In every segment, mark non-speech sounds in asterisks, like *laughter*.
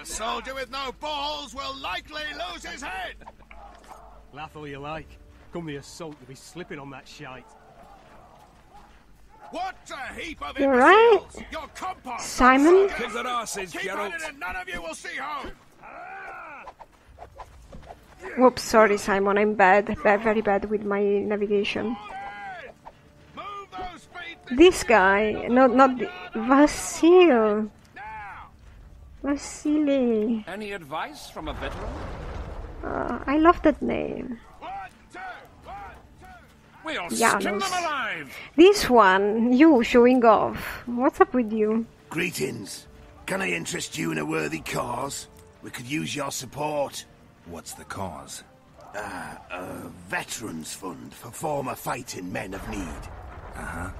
A soldier with no balls will likely lose his head. Laugh all you like. Come the assault, you'll be slipping on that shite. What a heap of You're right. Your compost, Simon? Kick their asses, Keep Geralt. at it and none of you will see home. Whoops, sorry, Simon. I'm bad. Bad, very bad with my navigation. This guy, not not the, Vasil. Vasily. Any advice from a veteran? Uh, I love that name. We'll Janos. them alive! This one, you showing off. What's up with you? Greetings. Can I interest you in a worthy cause? We could use your support. What's the cause? Ah, a veterans fund for former fighting men of need. Uh-huh.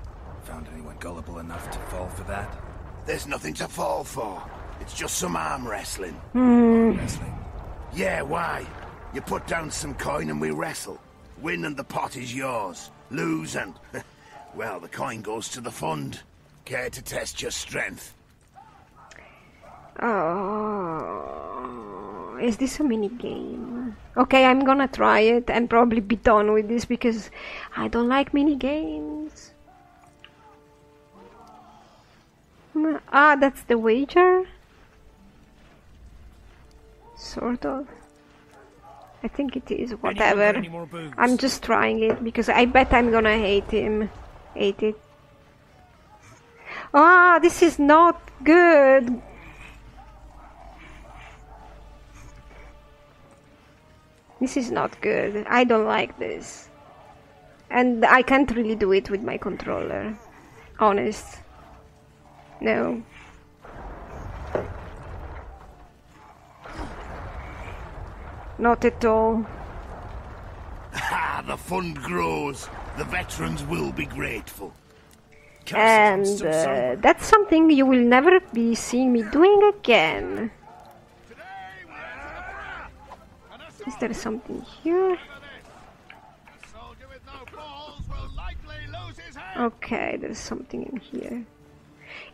Found anyone gullible enough to fall for that? There's nothing to fall for. It's just some arm wrestling. Hmm. Wrestling? Yeah, why? You put down some coin and we wrestle. Win and the pot is yours. Lose and... *laughs* well, the coin goes to the fund. Care to test your strength? Oh, is this a mini game? Okay, I'm gonna try it and probably be done with this because I don't like mini games. Ah, that's the wager? Sort of. I think it is, whatever. any more booze? I'm just trying it because I bet I'm gonna hate him. Hate it. Ah, this is not good. This is not good. I don't like this. And I can't really do it with my controller. Honest. No. Not at all. Ha! The fund grows. The veterans will be grateful. And uh, that's something you will never be seeing me doing again. Is there something here? Okay, there's something in here.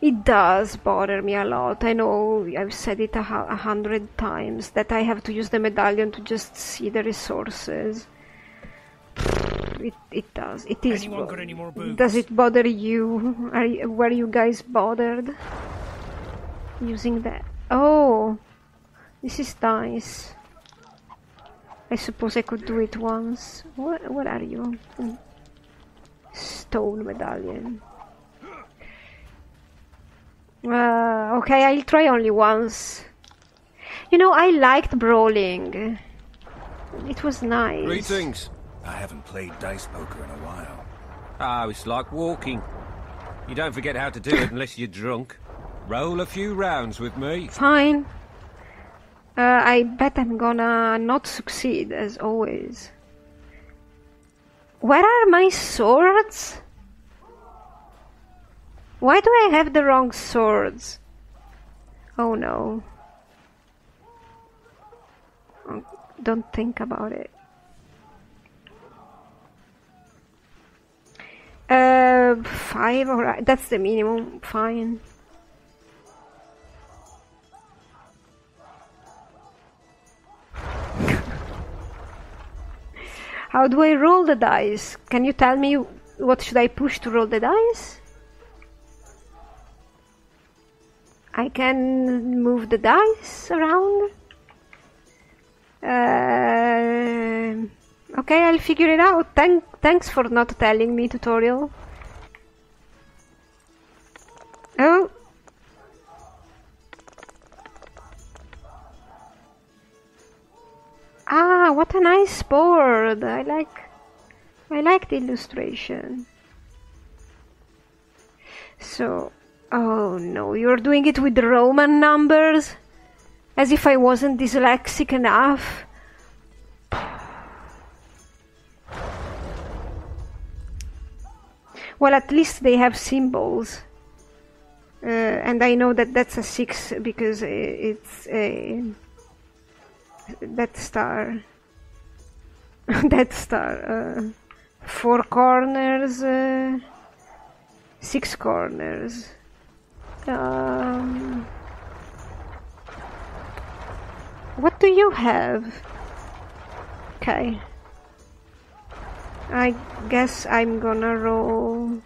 It does bother me a lot. I know I've said it a, a hundred times that I have to use the medallion to just see the resources. It it does. It is. Bo- got any more booze? Does it bother you? Are you, were you guys bothered using that? Oh, this is nice. I suppose I could do it once. What? What are you? Stone medallion. Uh, okay, I'll try only once. You know, I liked brawling. It was nice. Greetings. I haven't played dice poker in a while. Oh, it's like walking. You don't forget how to do it unless you're drunk. Roll a few rounds with me. Fine. Uh, I bet I'm gonna not succeed as always. Where are my swords? Why do I have the wrong swords? Oh no. Oh, Don't think about it. Uh, five, alright. That's the minimum. Fine. *laughs* How do I roll the dice? Can you tell me what should I push to roll the dice? I can move the dice around. Uh, okay, I'll figure it out. Thank, thanks for not telling me, tutorial. Oh. Ah, what a nice board! I like, I like the illustration. So, oh no, you're doing it with Roman numbers, as if I wasn't dyslexic enough. Well, at least they have symbols. Uh, and I know that that's a six because uh, it's a that star. *laughs* that star. Uh, four corners, uh, six corners. Um, What do you have? Okay. I guess I'm gonna roll.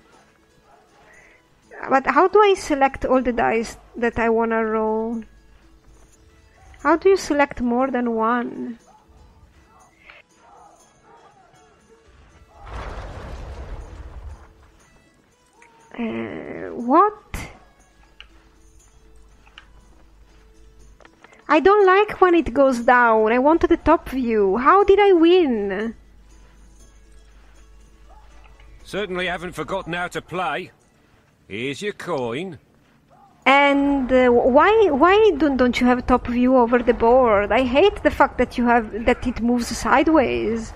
But how do I select all the dice that I wanna roll? How do you select more than one? Uh, what? I don't like when it goes down. I wanted the top view. How did I win? Certainly haven't forgotten how to play. Here's your coin. And uh, why why don't don't you have top view over the board? I hate the fact that you have that it moves sideways.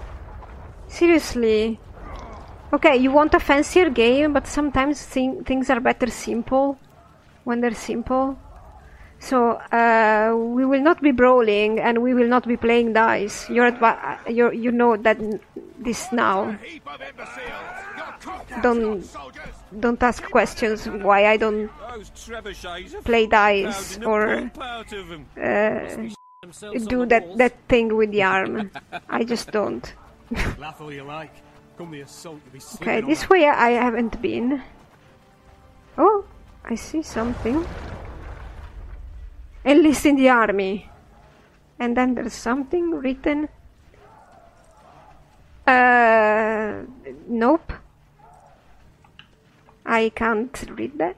Seriously. Okay, you want a fancier game, but sometimes thing, things are better simple when they're simple. So uh, we will not be brawling, and we will not be playing dice. You're, adva- you're you know that this now. Heap of imbeciles! You're cooked Don't don't ask questions why I don't Those trebuchets are play dice or out of them. uh, do that that thing with the arm. I just don't. Laugh all you like. Come the assault to be slipping Okay, this way I haven't been. Oh, I see something. *laughs* Enlist in the army. And then there's something written. Uh, nope. I can't read that.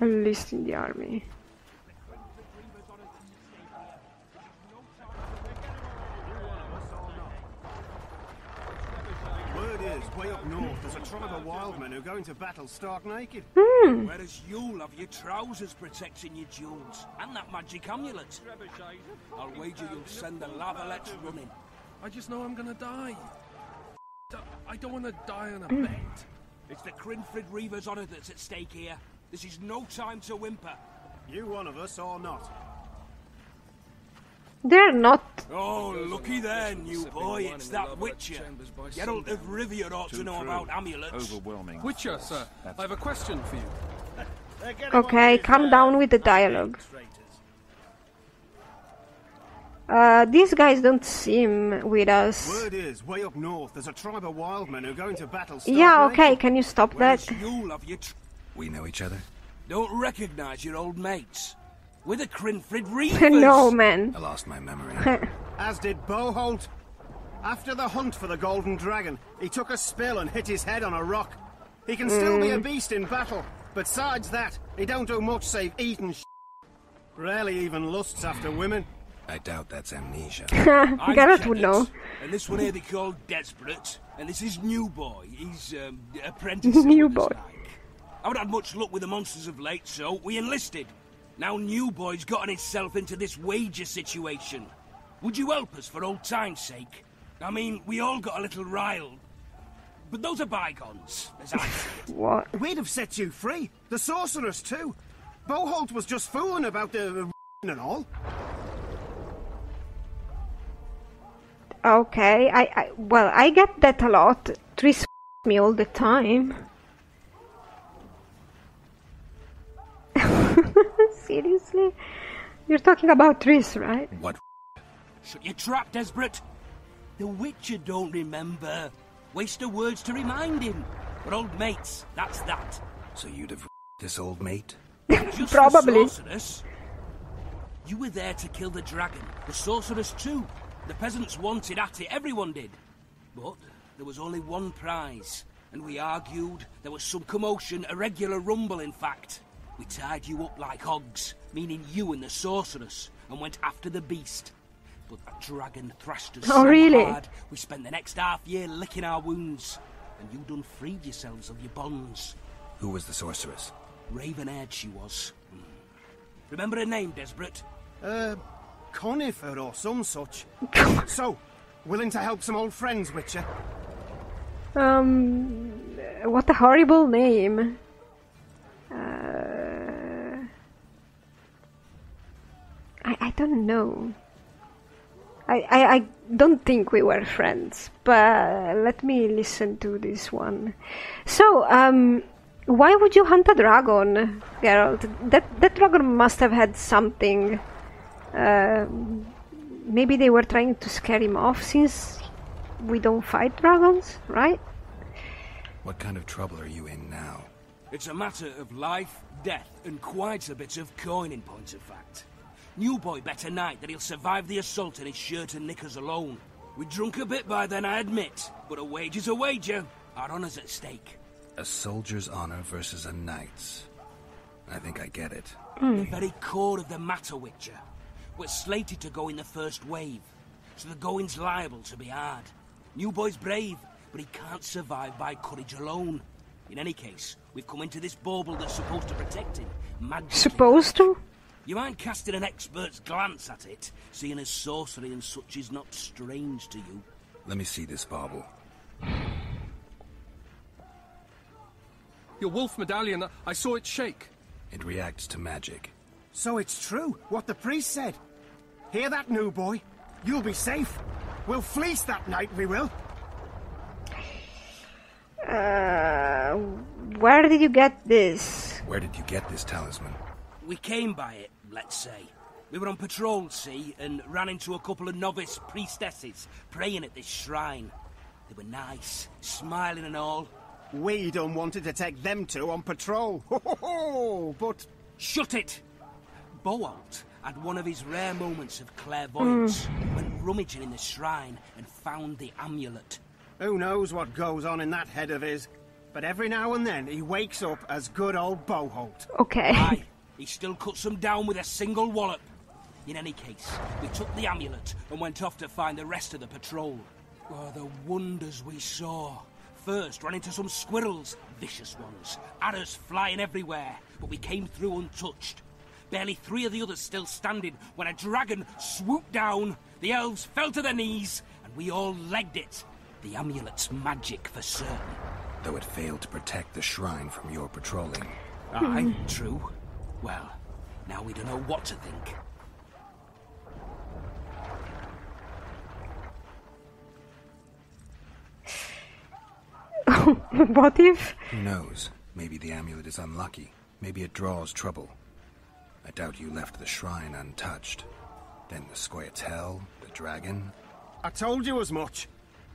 Enlist in the army. Word is, way up north, there's a tribe of wild men who go into battle stark naked. Hmm. Whereas you'll have your trousers protecting your jewels and that magic amulet. I'll wager you'll send the La Valettes running. I just know I'm gonna die. I don't want to die on a bet. It's the Crinfrid Reaver's honor that's at stake here. This is no time to whimper. You one of us or not? They're not. Oh, looky there, new boy. It's that Witcher. Geralt of Rivia ought to know about amulets. Overwhelming. Witcher, sir, I have a question for you. Okay, calm down with the dialogue. Uh, these guys don't seem with us. Word is, way up north, there's a tribe of wild men who go into battle stark Yeah, naked. okay, can you stop Whereas that? you'll your tr- We know each other? Don't recognize your old mates. We're the Crinfrid *laughs* Reavers. no, man. I lost my memory. *laughs* As did Boholt. After the hunt for the Golden Dragon, he took a spill and hit his head on a rock. He can still be a beast in battle, but besides that, he don't do much save eat and sh- Rarely even lusts after women. I doubt that's amnesia. *laughs* I'm Garrett would know. And this one here they call Desperate. And this is New Boy. He's um, apprentice. New Boy. like. I haven't had much luck with the monsters of late, so we enlisted. Now New Boy's gotten himself into this wager situation. Would you help us for old time's sake? I mean, we all got a little riled. But those are bygones, as I see. *laughs* What? We'd have set you free. The sorceress, too. Boholt was just fooling about the and all. Okay, I, I well, I get that a lot. Triss me all the time. Seriously? You're talking about Triss, right? what? Shut your trap, Desperate. The Witcher don't remember. Waste of words to remind him. We're old mates, that's that. So you'd have *laughs* this old mate? Just Probably. Sorceress. You were there to kill the dragon. The sorceress too. The peasants wanted at it. Everyone did. But there was only one prize, and we argued. There was some commotion, a regular rumble, in fact. We tied you up like hogs, meaning you and the sorceress, and went after the beast. But that dragon thrashed us Oh, so really? hard, we spent the next half year licking our wounds. And you done freed yourselves of your bonds. Who was the sorceress? Raven-haired she was. Hmm. Remember her name, Desperate? Uh, conifer or some such. *laughs* so, willing to help some old friends, Witcher? Um, what a horrible name. Don't know. I, I, I don't think we were friends, but let me listen to this one. So, um, why would you hunt a dragon, Geralt? That that dragon must have had something Um, maybe they were trying to scare him off since we don't fight dragons, right? What kind of trouble are you in now? It's a matter of life, death, and quite a bit of coin in point of fact. New boy bet tonight that he'll survive the assault in his shirt and knickers alone. We drunk a bit by then, I admit, but a wager's a wager. Our honour's at stake. A soldier's honor versus a knight's. I think I get it. Hmm. The very core of the matter, Witcher. We're slated to go in the first wave, so the going's liable to be hard. New boy's brave, but he can't survive by courage alone. In any case, we've come into this bauble that's supposed to protect him. magically. Supposed to? You mind casting an expert's glance at it, seeing as sorcery and such is not strange to you? Let me see this bauble. Your wolf medallion, I saw it shake. It reacts to magic. So it's true, what the priest said. Hear that, new boy? You'll be safe. We'll fleece that night, we will. Uh, where did you get this? Where did you get this talisman? We came by it, let's say. We were on patrol, see, and ran into a couple of novice priestesses praying at this shrine. They were nice, smiling and all. We don't wanted to take them two on patrol. *laughs* Ho, ho, ho, but Shut it! Boholt had one of his rare moments of clairvoyance. Hmm. Went rummaging in the shrine and found the amulet. who knows what goes on in that head of his. But every now and then he wakes up as good old Boholt. Okay. Aye, he still cuts them down with a single wallop. In any case, we took the amulet and went off to find the rest of the patrol. Oh, the wonders we saw. First, ran into some squirrels, vicious ones, arrows flying everywhere, but we came through untouched. Barely three of the others still standing when a dragon swooped down. The elves fell to their knees, and we all legged it. The amulet's magic for certain. Though it failed to protect the shrine from your patrolling. Aye, true. Well, now we don't know what to think. *laughs* what if? Who knows? Maybe the amulet is unlucky. Maybe it draws trouble. I doubt you left the shrine untouched. Then the Scoia'tael, the dragon. I told you as much.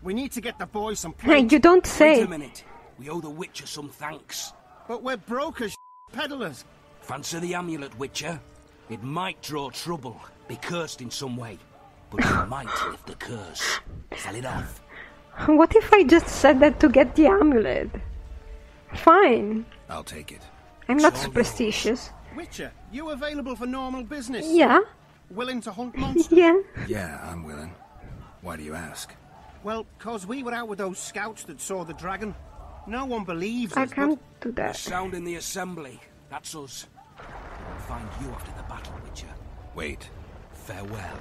We need to get the boy some Hey, *laughs* you don't say. Wait a minute. We owe the Witcher some thanks. But we're broke as *laughs* peddlers. Fancy the amulet, Witcher. It might draw trouble, be cursed in some way, but it might lift the curse. Sell it off. *laughs* What if I just said that to get the amulet? Fine. I'll take it. I'm not all superstitious. Witcher, you available for normal business? Yeah, Willing to hunt *laughs* monsters? yeah. Yeah, I'm willing. Why do you ask? Well, 'cause we were out with those scouts that saw the dragon. No one believes I us, can't do The that. sound in the assembly. That's us. We'll find you after the battle, Witcher. Wait. Farewell.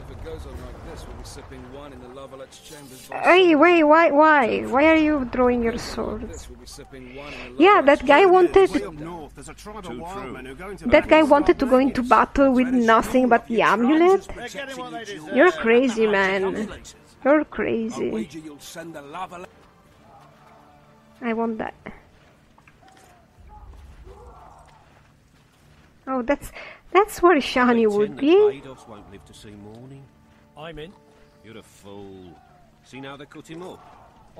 If it goes on like this, we'll be sipping wine in the La Valette's chambers. by Hey, wait, why, why? Why are you drawing your swords? this, we'll be sipping wine in the Yeah, that guy wanted. way up north, there's a tribe of wild men who go into That guy wanted to go into battle with nothing but the amulet. They're getting what they deserve. You're crazy, man. You're crazy. wager you'll send the lava. I want that. Oh, that's that's where Shani would be. Glados won't live to see morning. I'm in. You're a fool. See now they cut him up.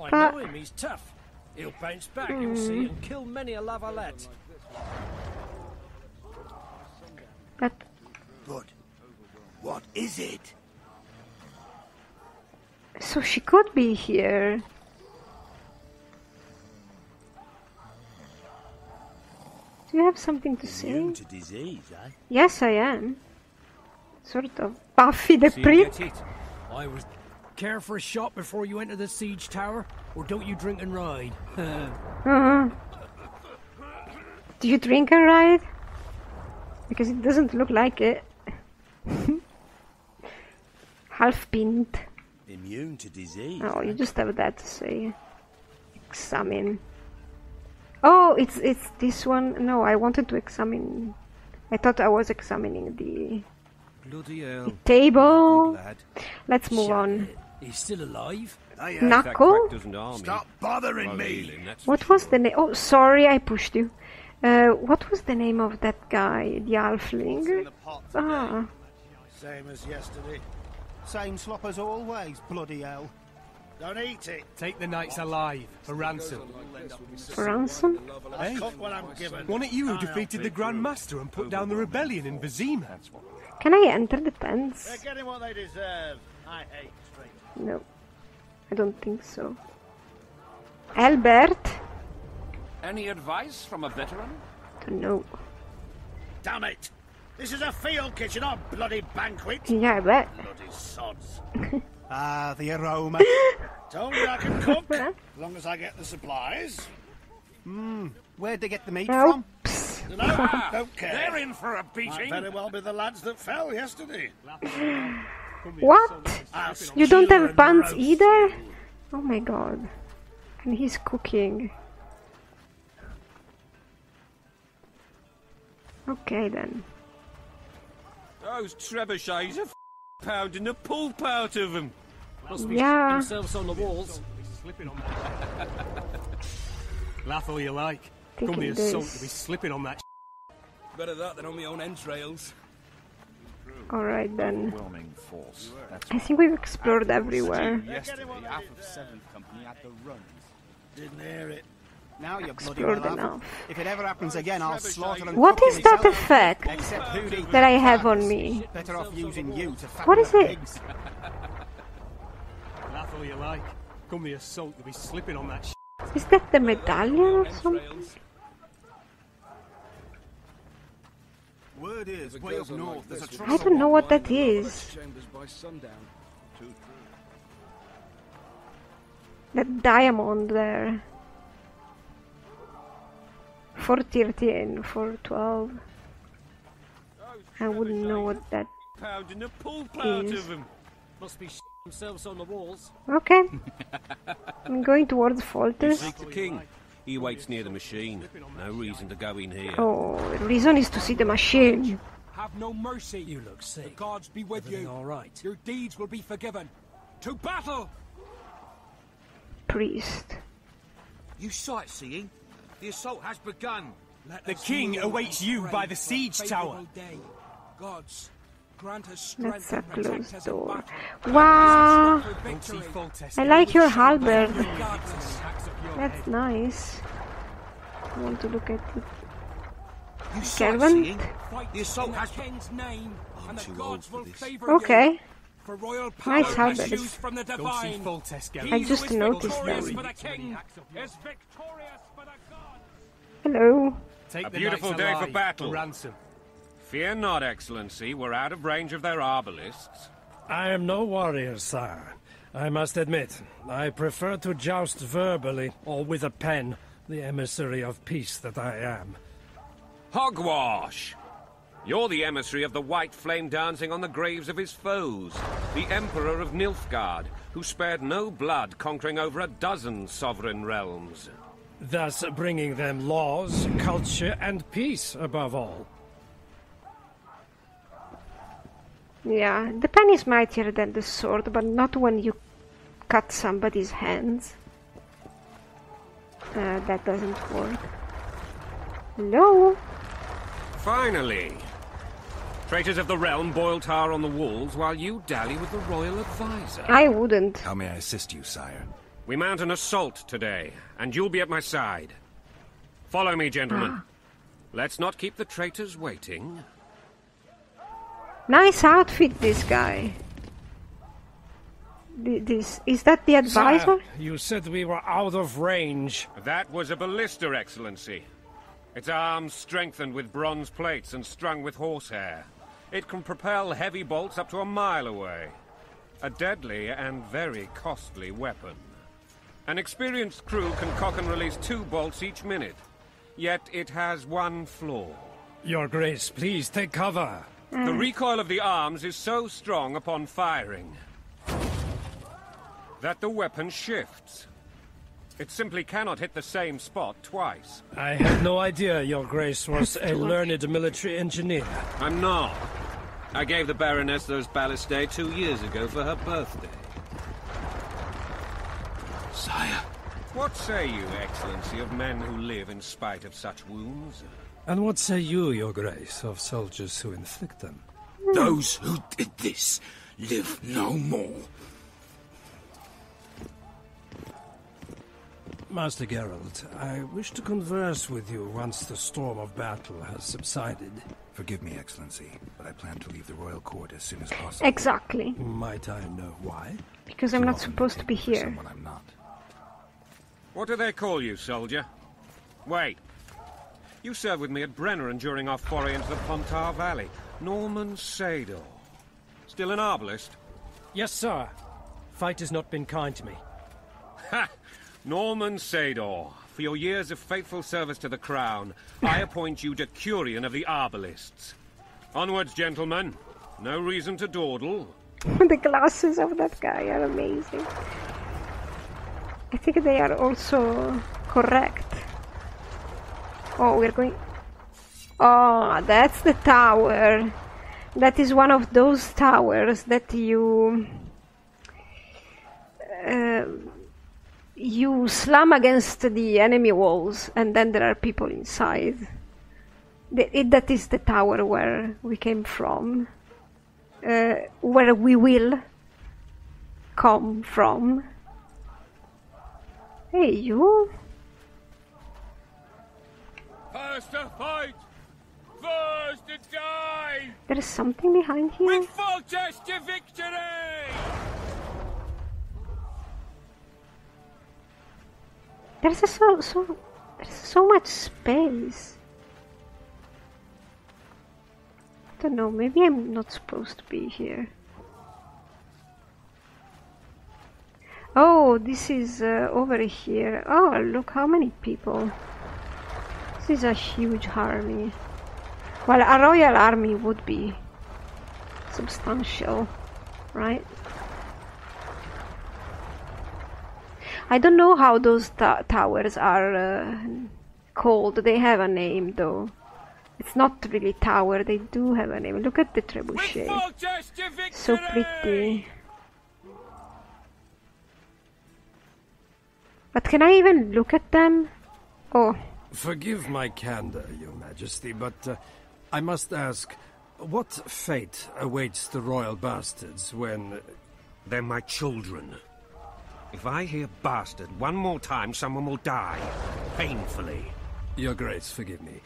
I But- know him, he's tough. He'll bounce back, you'll hmm. see, and kill many a La Valette. But But what is it? so she could be here. You have something to say? to disease, eh? Yes, I am. Sort of. Buffy the See you Priest. I was. Care for a shot before you enter the siege tower? Or don't you drink and ride? *laughs* Uh-huh. Do you drink and ride? Because it doesn't look like it. *laughs* Half pint. Immune to disease. Oh, you just have that to say. Examine. Oh, it's it's this one. No, I wanted to examine. I thought I was examining the Bloody hell. table. Let's move on. He's still alive? Aye, aye. Knuckle. doesn't harm Stop bothering Won't me. heal What was the name? Oh, sorry, I pushed you. Uh, what was the name of that guy? The halfling. Ah, Same as yesterday. Same slop as always, bloody hell. Don't eat it. Take the knights alive for ransom. For ransom? Hey, Cook what wasn't it you who defeated the Grand Master and put down the rebellion in Vizima? Can I enter the tents? They're getting what they deserve. I hate strangers. No. I don't think so. Albert? Any advice from a veteran? Don't. Damn it! This is a field kitchen, not a bloody banquet. Yeah, I bet. Bloody sods. *laughs* ah, the aroma. *laughs* Told you I can cook, as long as I get the supplies. Hmm, where'd they get the meat from? Oops. Dunno, don't care. They're in for a beating. Might beating. very well be the lads that fell yesterday. What? I'll You don't have and pants either? Oh my god. And he's cooking. Okay then. Those trebuchets are f- pounding the pulp out of them. Must be Yeah. themselves on the walls. Slipping on that. Laugh all you like. Think Come the it assault to be slipping on that. *laughs* Better that than on my own entrails. Alright then. Force. I think we've explored everywhere. yesterday. Half of Seventh Company at the runs. Didn't hear it. Now you're bloody Explored well enough. If it ever happens again, I'll slaughter and What cook is you that effect Except who'd eat that I have on me? Better off using you to What is the it? Laugh all you like. Come the assault to be slipping on that. Is that the medallion or something? Word is, way up north, there's a I trouble. I don't know what that is. Chambers by sundown. That diamond there. 413, 412. I wouldn't know what that. Pounding the pulp out Is. of them. Must be themselves on the walls. Okay. *laughs* I'm going towards Foltest. Seek the king. He waits near the machine. No reason to go in here. Oh, the reason is to see the machine. Have no mercy. You look sick. The gods be with Everything you. all right? Your deeds will be forgiven. To battle! Priest. You sightseeing? The assault has begun. Let The king kneel awaits you by the siege tower. Day. Gods, grant us That's strength a closed us door. battle. Wow. For Don't see victory. Foltest. I like your halberd. That's nice. I want to look at it. You Servant? sightseeing? Fight The assault the has king's name, oh, and the gods will for this. you. Okay. For royal power Nice halberd. issues from the Don't Hello. Take A the beautiful knights day for battle. ransom. Fear not, Excellency. We're out of range of their arbalists. I am no warrior, sire. I must admit, I prefer to joust verbally or with a pen, the emissary of peace that I am. Hogwash! You're the emissary of the white flame dancing on the graves of his foes. The Emperor of Nilfgaard, who spared no blood conquering over a dozen sovereign realms. Thus bringing them laws, culture, and peace above all. Yeah, the pen is mightier than the sword, but not when you cut somebody's hands. Uh, that doesn't work. Hello? Finally! Traitors of the realm boil tar on the walls while you dally with the royal advisor. I wouldn't. How may I assist you, sire? We mount an assault today, and you'll be at my side. Follow me, gentlemen. Ah. Let's not keep the traitors waiting. Nice outfit, this guy. This is that the advisor? Sire, you said we were out of range. That was a ballista, Excellency. Its arms strengthened with bronze plates and strung with horsehair. It can propel heavy bolts up to a mile away. A deadly and very costly weapon. An experienced crew can cock and release two bolts each minute. Yet it has one flaw. Your Grace, please take cover. The recoil of the arms is so strong upon firing that the weapon shifts. It simply cannot hit the same spot twice. I had no idea Your Grace was a learned military engineer. I'm not. I gave the Baroness those ballistae two years ago for her birthday. Sire. What say you, Excellency, of men who live in spite of such wounds? And what say you, Your Grace, of soldiers who inflict them? Those who did this live no more. Master Geralt, I wish to converse with you once the storm of battle has subsided. Forgive me, Excellency, but I plan to leave the royal court as soon as possible. Exactly. Might I know why? Because I'm not supposed to be here. Someone I'm not. What do they call you, soldier? Wait. You served with me at Brenneran during our foray into the Pontar Valley. Norman Sador. Still an arbalist? Yes, sir. Fate has not been kind to me. Ha! Norman Sador, for your years of faithful service to the Crown, I appoint you Decurion of the Arbalists. Onwards, gentlemen. No reason to dawdle. *laughs* the glasses of that guy are amazing. I think they are also correct. Oh, we're going. Oh, that's the tower. That is one of those towers that you. Uh, you slam against the enemy walls, and then there are people inside. The, it, that is the tower where we came from. Uh, where we will come from. Hey, you. First to fight! First to die! There is something behind here. With Foltest to victory! There's a so so there's so much space. I don't know. Maybe I'm not supposed to be here. Oh, this is uh, over here. Oh, look how many people. This is a huge army. Well, a royal army would be substantial, right? I don't know how those towers are uh, called. They have a name, though. It's not really tower. They do have a name. Look at the trebuchet. So pretty. But can I even look at them? Oh. Forgive my candor, Your Majesty, but uh, I must ask, what fate awaits the royal bastards when... They're my children. If I hear bastard one more time, someone will die. Painfully. Your Grace, forgive me.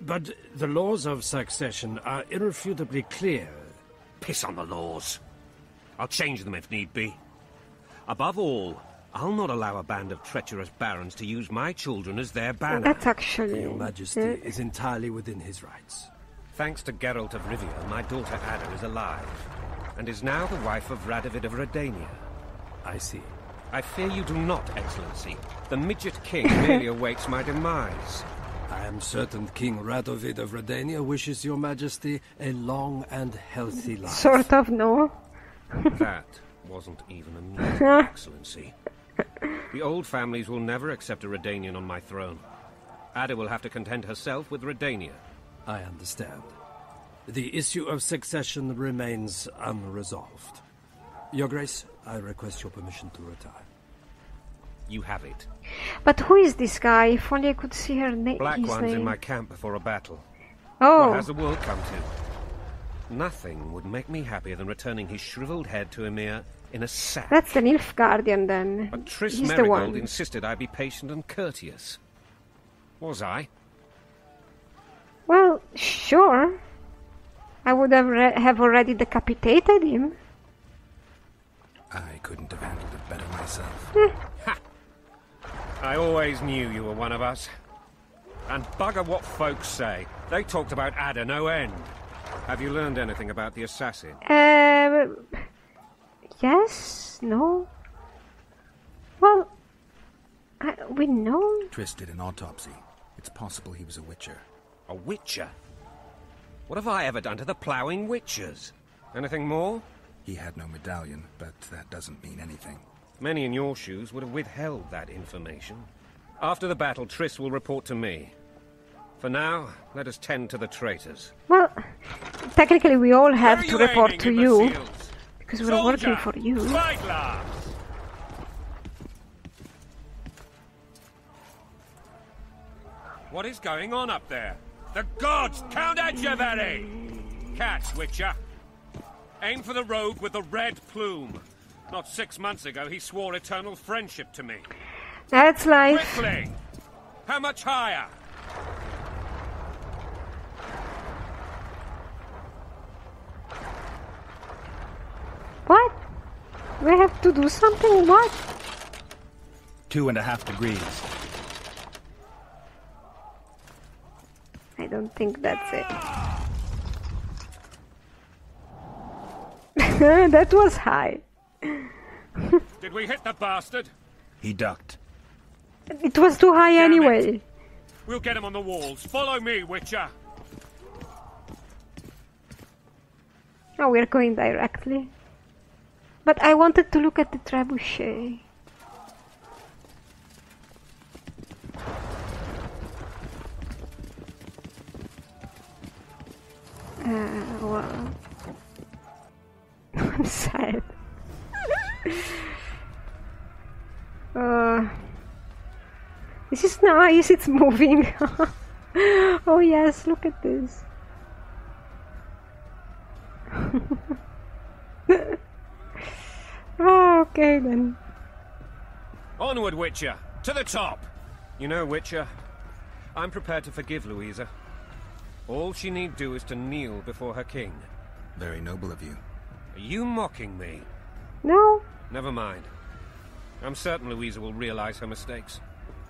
But the laws of succession are irrefutably clear. Piss on the laws. I'll change them if need be. Above all, I'll not allow a band of treacherous barons to use my children as their banner. That's actually... Your Majesty yeah. is entirely within his rights. Thanks to Geralt of Rivia, my daughter Ada is alive, and is now the wife of Radovid of Redania. I see. I fear you do not, Excellency. The Midget King merely *laughs* awaits my demise. I am certain King Radovid of Redania wishes Your Majesty a long and healthy life. Sort of, no. that *laughs* wasn't even a meeting, *laughs* Excellency. The old families will never accept a Redanian on my throne. Ada will have to content herself with Redania. I understand. The issue of succession remains unresolved. Your Grace, I request your permission to retire. You have it. But who is this guy? If only I could see her na Black his one's in my camp before a battle. Oh. What has the world come to? Nothing would make me happier than returning his shriveled head to Emhyr in a sack. That's the Nilfgaardian then. But Triss He's the Merigold one. insisted I be patient and courteous. Was I? Well, sure. I would have, re- have already decapitated him. I couldn't have handled it better myself. I always knew you were one of us. And bugger what folks say. They talked about Ada no end. Have you learned anything about the assassin? Uh, yes? No? Well, I, we know. Triss did an autopsy. It's possible he was a witcher. A witcher? What have I ever done to the ploughing witchers? Anything more? He had no medallion, but that doesn't mean anything. Many in your shoes would have withheld that information. After the battle, Triss will report to me. For now, let us tend to the traitors. Well, technically we all have to report to you. imbeciles? Because we're working for you. What is going on up there? The gods! Count Etcheverry! Catch, Witcher! Aim for the rogue with the red plume. Not six months ago, he swore eternal friendship to me. That's life. Quickly! How much higher? What? We have to do something? What? Two and a half degrees. I don't think that's it. *laughs* that was high. *laughs* Did we hit the bastard? He ducked. It was too high Damn it. anyway. We'll get him on the walls. Follow me, Witcher. Oh, we're going directly. But I wanted to look at the trebuchet. Uh, well, *laughs* I'm sad. *laughs* uh, this is nice. It's moving. *laughs* oh yes, look at this. oh, okay then. Onward, Witcher. To the top. You know, Witcher, I'm prepared to forgive Louisa. All she need do is to kneel before her king. Very noble of you. Are you mocking me? No. Never mind. I'm certain Louisa will realize her mistakes.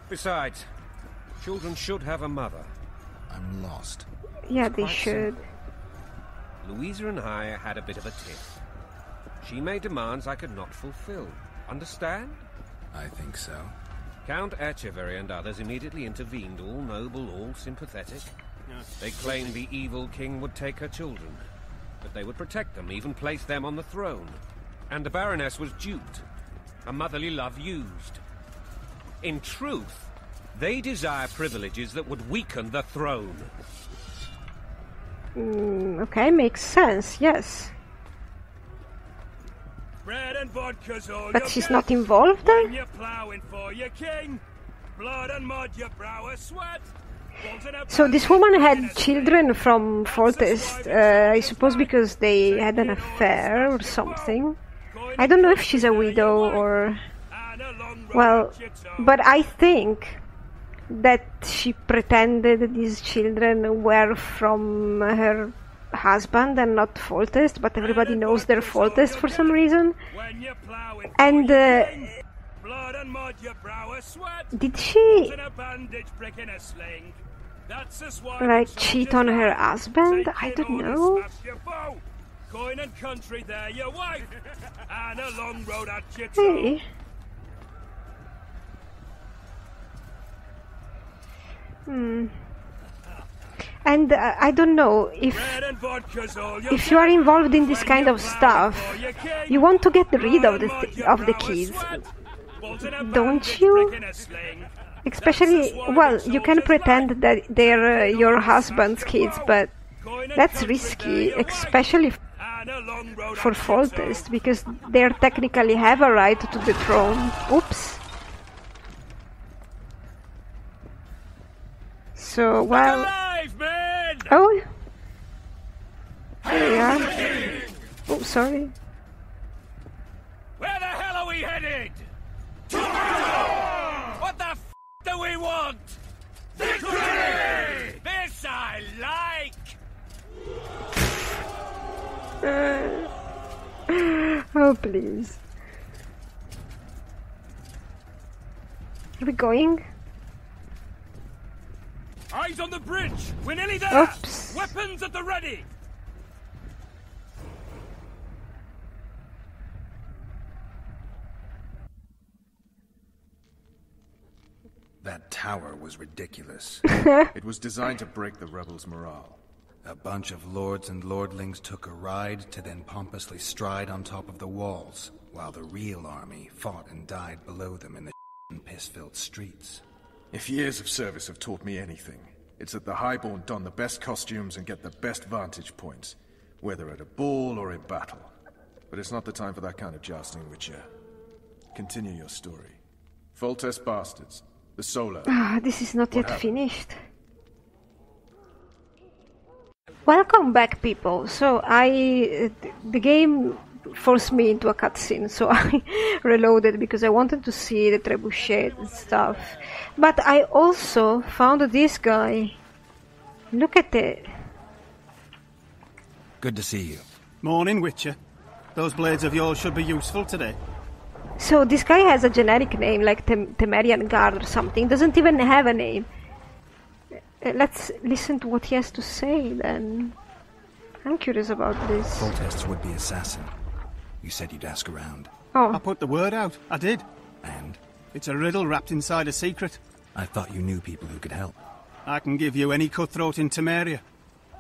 Besides, children should have a mother. I'm lost. Yeah, It's they quite should. Louisa and I had a bit of a tiff. She made demands I could not fulfill. Understand? I think so. Count Etcheverry and others immediately intervened, all noble, all sympathetic. They claimed the evil king would take her children, but they would protect them, even place them on the throne. And the Baroness was duped, a motherly love used. In truth, they desire privileges that would weaken the throne. Mm, okay, makes sense, yes. A sweat. Wanting a So this woman had children from Foltest, uh, I suppose because they had an affair or something. I don't know if she's a widow or... Well, but I think that she pretended these children were from her husband and not Foltest, but everybody knows they're Foltest for some reason. And uh, blood and mud, your brow sweat. did she Wanting a bandage brick in a sling. That's a swine like cheat on her husband? I don't know. smash. Coin and country, there your wife. *laughs* and a long road at your Hey. Hmm. And uh, I don't know if if you are involved in this kind of stuff, you want to get rid of the of the kids, don't you? Especially, well, you can pretend that they're uh, your husband's kids, but that's risky, especially for Foltest, because they technically have a right to the throne. Oops. So, well. Oh. There we are. Oh, sorry. Where the hell are we headed? To What the f do we want? Victory! This I like! Uh, oh, please. Are we going? Eyes on the bridge! We're nearly there! Oops. Weapons at the ready! That tower was ridiculous. *laughs* it was designed to break the rebels' morale. A bunch of lords and lordlings took a ride to then pompously stride on top of the walls, while the real army fought and died below them in the *laughs* piss-filled streets. If years of service have taught me anything, it's that the Highborn don the best costumes and get the best vantage points, whether at a ball or in battle. But it's not the time for that kind of jousting, Witcher. Continue your story. Foltest bastards, the Solar. Ah, this is not What yet happened? finished. Welcome back, people. So I, the game forced me into a cutscene, so *laughs* I reloaded because I wanted to see the trebuchet and stuff. But I also found this guy. Look at it. Good to see you. Morning, Witcher. Those blades of yours should be useful today. So this guy has a generic name like Tem- Temerian Guard or something. Doesn't even have a name. Uh, let's listen to what he has to say then. I'm curious about this. Foltest's would-be assassin. You said you'd ask around. Oh. I put the word out. I did. And? It's a riddle wrapped inside a secret. I thought you knew people who could help. I can give you any cutthroat in Temeria.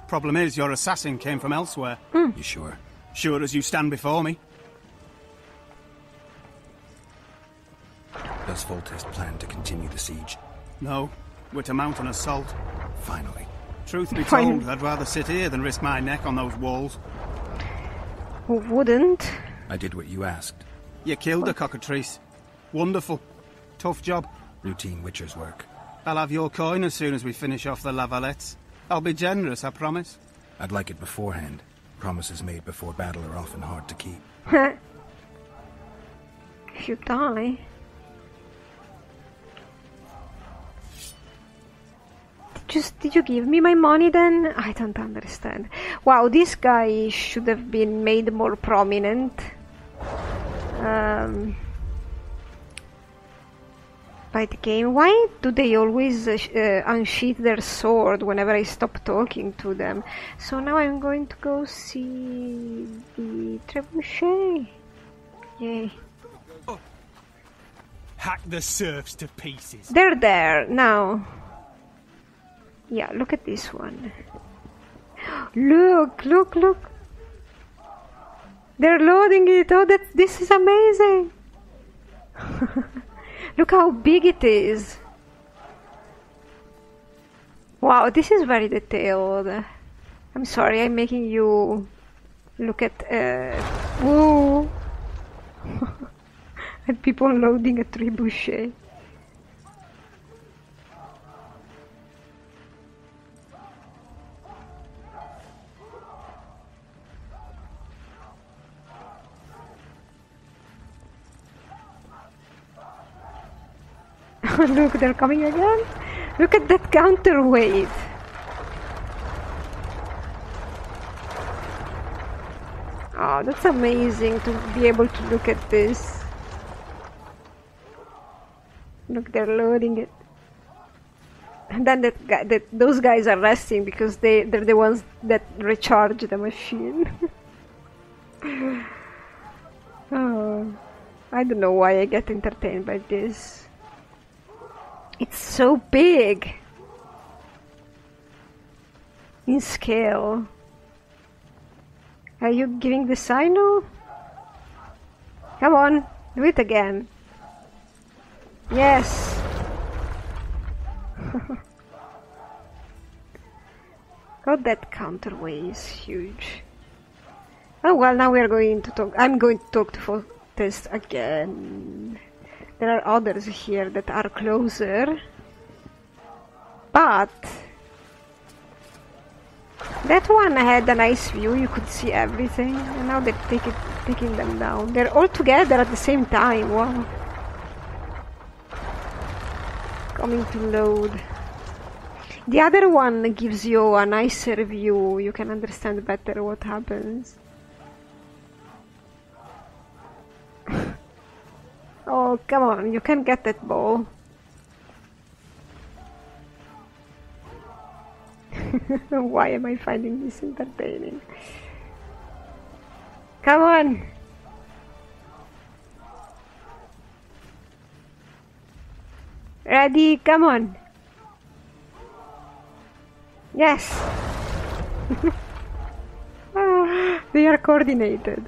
Problem is, your assassin came from elsewhere. Hmm. You sure? Sure as you stand before me. Does Foltest plan to continue the siege? No, we're to mount an assault. Finally. Truth be Finally. told, I'd rather sit here than risk my neck on those walls. Who wouldn't? I did what you asked. You killed a cockatrice. Wonderful. Tough job. Routine Witcher's work. I'll have your coin as soon as we finish off the La Valettes. I'll be generous, I promise. I'd like it beforehand. Promises made before battle are often hard to keep. *laughs* if you die. Just did you give me my money then? I don't understand. Wow, this guy should have been made more prominent. Um, by the game. Why do they always uh, uh, unsheath their sword whenever I stop talking to them? So now I'm going to go see the trebuchet. Yay. Hack the serfs to pieces. They're there now. Yeah, look at this one. Look, look, look. They're loading it. Oh, that this is amazing. *laughs* look how big it is. Wow, this is very detailed. I'm sorry, I'm making you look at. Uh, whoa. *laughs* people loading a trebuchet. *laughs* Look, they're coming again. Look at that counterweight. Oh, ah, that's amazing to be able to look at this. Look, they're loading it. And then that guy, that those guys are resting because they they're the ones that recharge the machine. *laughs* oh, I don't know why I get entertained by this. It's so big in scale. Are you giving the signal? Come on, do it again. Yes. *laughs* God, that counterweight is huge. Oh well, now we are going to talk. I'm going to talk to Foltest again. There are others here that are closer, but that one had a nice view. You could see everything, and now they're take it, taking them down. They're all together at the same time. Wow. Coming to load. The other one gives you a nicer view. You can understand better what happens. Oh, come on. You can get that ball. *laughs* Why am I finding this entertaining? Come on! Ready? Come on! Yes! *laughs* Ah, they are coordinated.